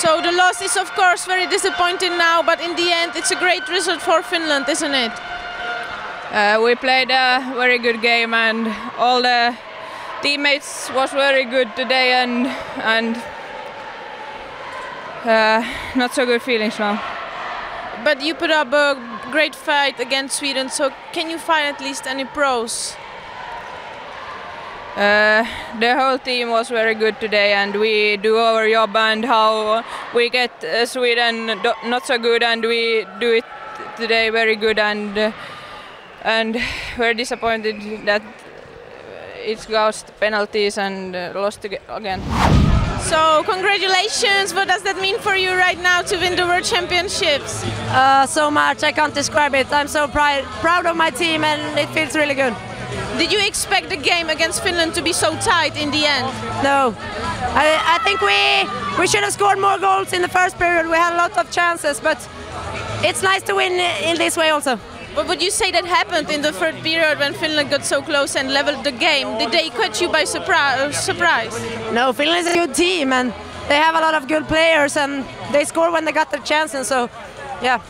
So the loss is of course very disappointing now, but in the end it's a great result for Finland, isn't it? Uh, we played a very good game and all the teammates was very good today and and uh, not so good feelings now. But you put up a great fight against Sweden, so can you find at least any pros? Uh, the whole team was very good today and we do our job and how we get uh, Sweden not so good and we do it today very good and uh, and we're disappointed that it cost penalties and uh, lost again. So congratulations! What does that mean for you right now to win the World Championships? Uh, so much, I can't describe it. I'm so proud, proud of my team and it feels really good. Did you expect the game against Finland to be so tight in the end? No. I, I think we we should have scored more goals in the first period. We had a lot of chances, but it's nice to win in this way also. But would you say that happened in the third period when Finland got so close and leveled the game? Did they catch you by surprise? Uh, surprise? No, Finland is a good team and they have a lot of good players and they score when they got their chance and so, yeah.